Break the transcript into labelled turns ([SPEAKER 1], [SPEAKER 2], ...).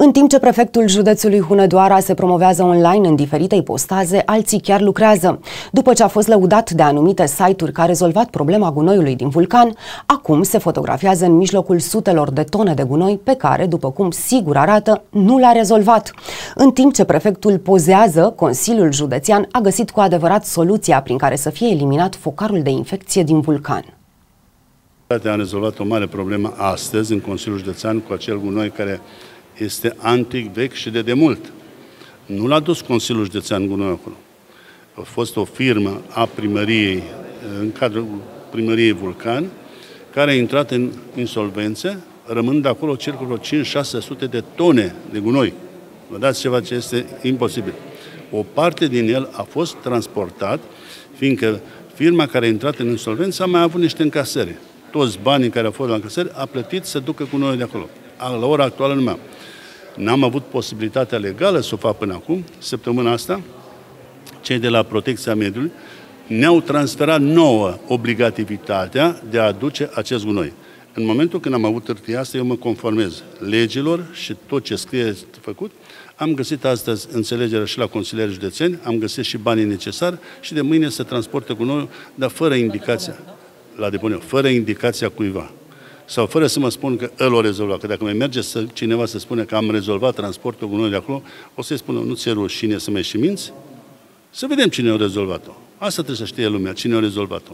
[SPEAKER 1] În timp ce prefectul județului Hunedoara se promovează online în diferite ipostaze, alții chiar lucrează. După ce a fost lăudat de anumite site-uri că a rezolvat problema gunoiului din vulcan, acum se fotografiază în mijlocul sutelor de tone de gunoi pe care, după cum sigur arată, nu l-a rezolvat. În timp ce prefectul pozează, Consiliul Județean a găsit cu adevărat soluția prin care să fie eliminat focarul de infecție din vulcan.
[SPEAKER 2] Am rezolvat o mare problemă astăzi în Consiliul Județean cu acel gunoi care este antic, vechi și de demult. Nu l-a dus Consiliul Județean gunoi acolo. A fost o firmă a primăriei, în cadrul primăriei Vulcan, care a intrat în insolvență, rămând acolo circa 5-600 de tone de gunoi. Vă dați ceva ce este imposibil. O parte din el a fost transportat, fiindcă firma care a intrat în insolvență a mai avut niște încasări toți banii care au fost la încasări, a plătit să ducă cu noi de acolo. La ora actuală nu mai N-am avut posibilitatea legală să o fac până acum. Săptămâna asta, cei de la Protecția Mediului ne-au transferat nouă obligativitatea de a aduce acest gunoi. În momentul când am avut hârtia asta, eu mă conformez legilor și tot ce scrie este făcut. Am găsit astăzi înțelegerea și la consilierii județeni, am găsit și banii necesari și de mâine se transportă cu noi, dar fără indicația la depunere, fără indicația cuiva. Sau fără să mă spun că el o rezolvat. Că dacă mai merge să, cineva să spune că am rezolvat transportul cu noi de acolo, o să-i spună, nu ți-e rușine să mai și minți? Să vedem cine a rezolvat-o. Asta trebuie să știe lumea, cine a rezolvat-o.